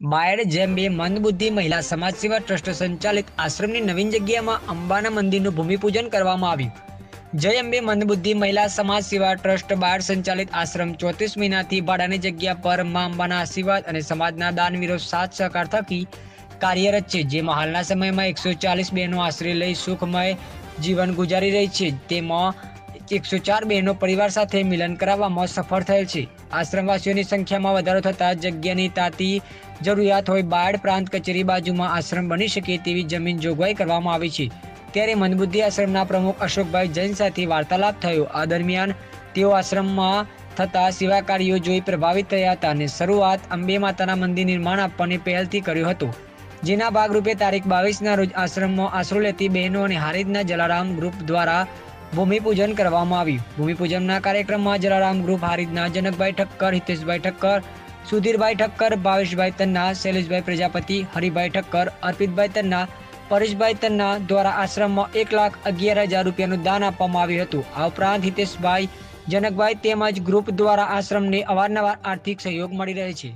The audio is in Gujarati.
બાયડ જેમ બે મંદબુદ્ધિ મહિલા સમાજ સેવા ટ્રસ્ટ સંચાલિત આશ્રમની નવીન જગ્યામાં અંબાના મંદિરનું ભૂમિપૂજન કરવામાં આવ્યું. જય અંબે મંદબુદ્ધિ મહિલા સમાજ સેવા ટ્રસ્ટ બાયડ સંચાલિત આશ્રમ ચોત્રીસ મહિનાથી ભાડાની જગ્યા પર મા અંબાના આશીર્વાદ અને સમાજના દાનવીરો સાથ સહકાર થકી કાર્યરત છે, જેમાં હાલના સમયમાં એકસો ચાલીસ બહેનો આશરે લઈ સુખમય જીવન ગુજારી રહી છે. તેમાં એકસો ચાર બહેનો પરિવાર સાથે મિલન કરાવવામાં સફળ થયેલ છે. આશ્રમવાસીઓની સંખ્યામાં વધારો થતાં જગ્યાની તાતી જરૂરિયાત હોય બાળ પ્રાંત કચેરી બાજુમાં આશ્રમ બની શકે તેવી જમીન જોગવાઈ કરવામાં આવી છે. ત્યારે મંદબુદ્ધિ આશ્રમના પ્રમુખ અશોકભાઈ જૈન સાથે વાર્તાલાપ થયો. આ દરમિયાન તેઓ આશ્રમમાં થતા સેવા કાર્યો જોઈ પ્રભાવિત થયા હતા અને શરૂઆત અંબે માતાના મંદિર નિર્માણ આપવાની પહેલથી કર્યો હતો. જેના ભાગરૂપે તારીખ બાવીસના રોજ આશ્રમમાં આશરો લેતી બહેનો અને હારીજના જલારામ ગ્રુપ દ્વારા ભૂમિપૂજન કરવામાં આવ્યું. ભૂમિપૂજનના કાર્યક્રમમાં જલારામ ગ્રુપ હારીદના જનકભાઈ ઠક્કર, હિતેશભાઈ ઠક્કર, સુધીરભાઈ ઠક્કર, ભાવેશભાઈ તન્ના, શૈલેષભાઈ પ્રજાપતિ, હરિભાઈ ઠક્કર, અર્પિતભાઈ તન્ના, પરેશભાઈ તન્ના દ્વારા આશ્રમમાં એક લાખ અગિયાર હજાર રૂપિયાનું દાન આપવામાં આવ્યું હતું. આ ઉપરાંત હિતેશભાઈ, જનકભાઈ તેમજ ગ્રુપ દ્વારા આશ્રમને અવારનવાર આર્થિક સહયોગ મળી રહે છે.